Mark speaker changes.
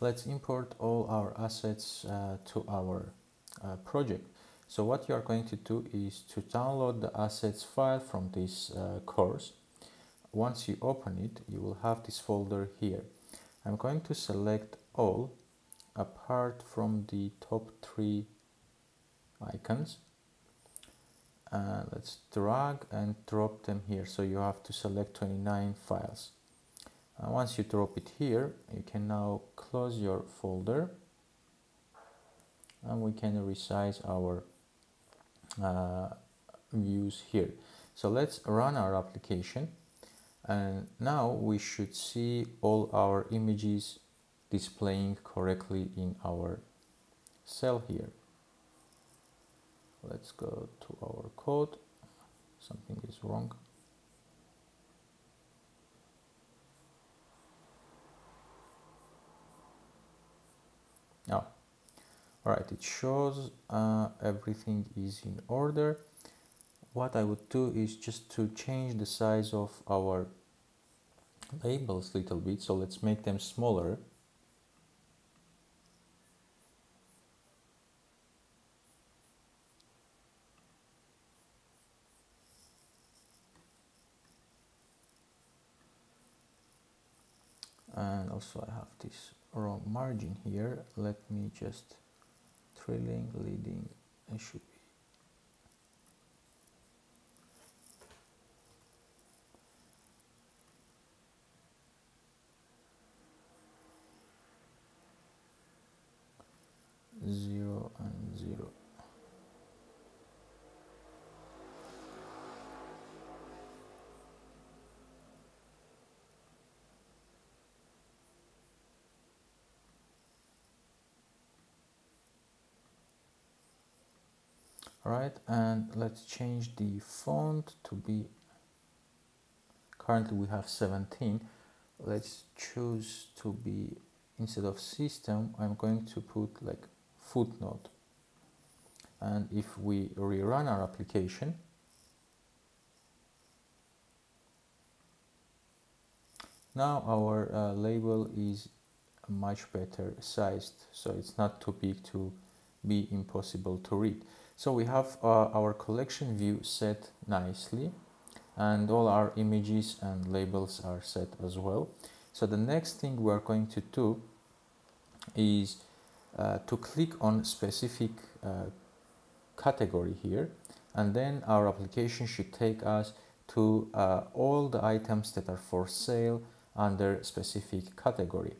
Speaker 1: let's import all our assets uh, to our uh, project. So what you are going to do is to download the assets file from this uh, course. Once you open it, you will have this folder here. I'm going to select all apart from the top three icons. Uh, let's drag and drop them here. So you have to select 29 files. Uh, once you drop it here, you can now close your folder and we can resize our uh, views here. So let's run our application and now we should see all our images displaying correctly in our cell here. Let's go to our code. Something is wrong. All right, it shows uh, everything is in order. What I would do is just to change the size of our labels a little bit. So let's make them smaller. and also I have this wrong margin here let me just trailing leading it should be. Zero and zero right and let's change the font to be currently we have 17 let's choose to be instead of system I'm going to put like footnote. And if we rerun our application now our uh, label is much better sized so it's not too big to be impossible to read so we have uh, our collection view set nicely and all our images and labels are set as well. So the next thing we're going to do is uh, to click on specific uh, category here and then our application should take us to uh, all the items that are for sale under specific category.